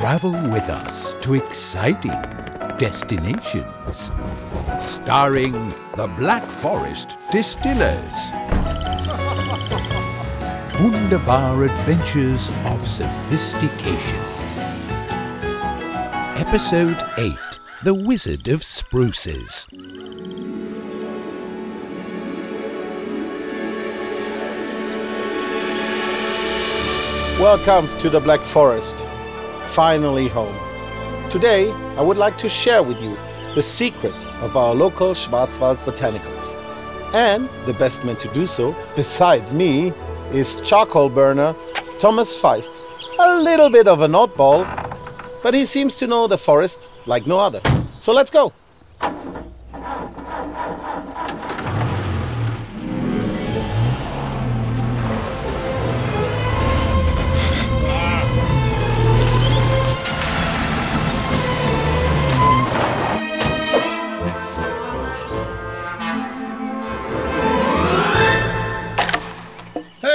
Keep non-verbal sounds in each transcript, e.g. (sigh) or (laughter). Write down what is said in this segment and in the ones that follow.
travel with us to exciting destinations. Starring the Black Forest Distillers. (laughs) Wunderbar Adventures of Sophistication. Episode 8 The Wizard of Spruces. Welcome to the Black Forest, finally home. Today, I would like to share with you the secret of our local Schwarzwald botanicals. And the best man to do so, besides me, is charcoal burner Thomas Feist. A little bit of an oddball, but he seems to know the forest like no other. So let's go.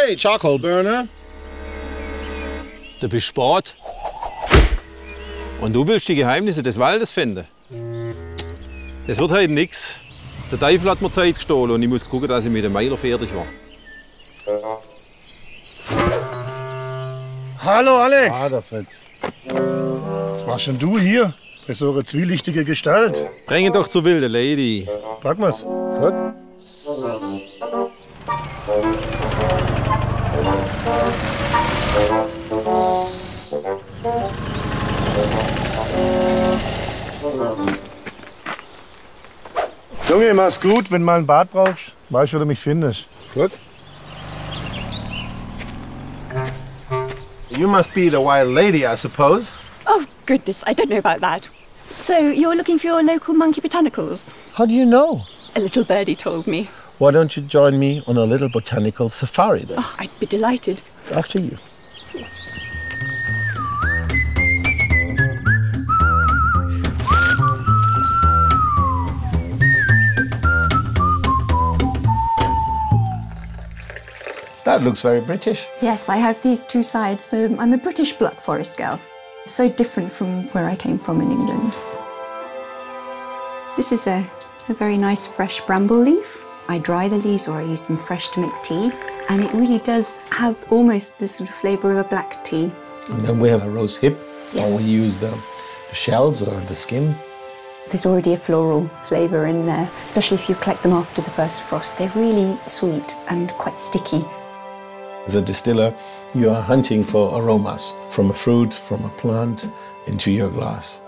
Hey, charcoal burner. Du bist spät. Und du willst die Geheimnisse des Waldes finden. Das wird heute nix. Der Teufel hat mir Zeit gestohlen und ich muss gucken, dass ich mit dem Meiler fertig war. Hallo Alex, Ah, der Fritz. was machst denn du hier? Bei so einer zwielichtigen Gestalt. Bring ihn doch zur wilden Lady. Pack mal's. Gut. Junge, mach's gut, wenn du mal ein Bad brauchst. Weißt du, wo du mich findest. Good. You must be the wild lady, I suppose. Oh, goodness, I don't know about that. So, you're looking for your local monkey botanicals? How do you know? A little birdie told me. Why don't you join me on a little botanical safari then? Oh, I'd be delighted. After you. That looks very British. Yes, I have these two sides. So, I'm a British Black Forest girl. So different from where I came from in England. This is a, a very nice fresh bramble leaf. I dry the leaves or I use them fresh to make tea. And it really does have almost the sort of flavour of a black tea. And then we have a rose hip, Yes. and we use the, the shells or the skin. There's already a floral flavour in there, especially if you collect them after the first frost. They're really sweet and quite sticky. As a distiller, you are hunting for aromas from a fruit, from a plant, into your glass.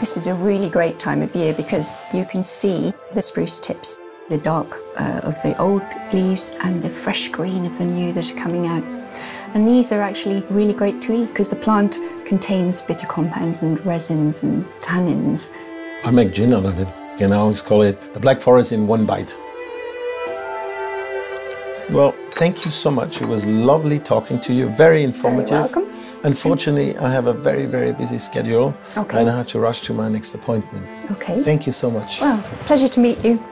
This is a really great time of year because you can see the spruce tips, the dark uh, of the old leaves and the fresh green of the new that are coming out. And these are actually really great to eat because the plant contains bitter compounds and resins and tannins. I make gin out of it. You can always call it the Black Forest in one bite. Well, thank you so much. It was lovely talking to you. Very informative. welcome. Unfortunately, I have a very, very busy schedule Okay. and I have to rush to my next appointment. Okay. Thank you so much. Well, pleasure to meet you.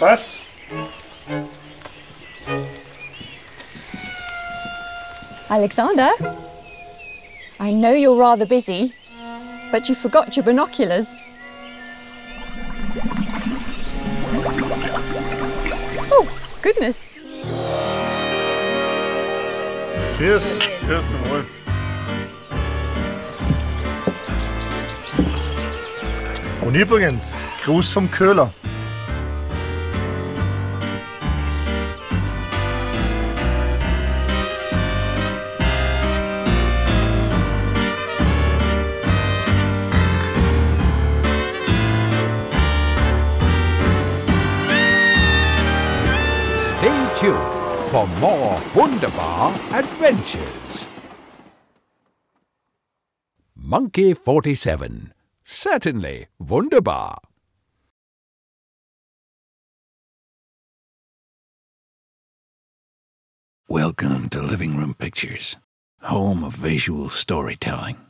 Was? Alexander, I know you're rather busy, but you forgot your binoculars. Oh, goodness. Cheers. Cheers zum Wohl. Und übrigens, Gruß vom Köhler. for more Wunderbar adventures. Monkey 47. Certainly Wunderbar. Welcome to Living Room Pictures, home of visual storytelling.